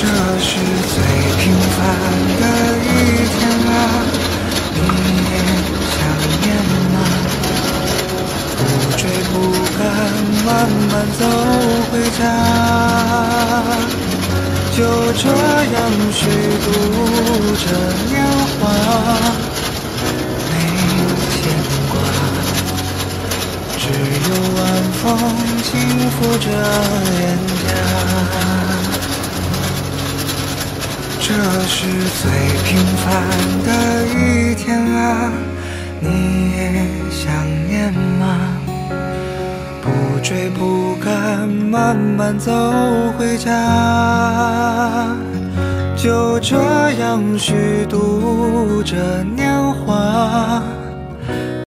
这是最平凡的一天啊，你也想念吗？不追不赶，慢慢走回家，就这样虚度着年华。没牵挂只有晚风轻拂着脸这是最平凡的一天啊，你也想念吗？不追不赶，慢慢走回家，就这样虚度着年华。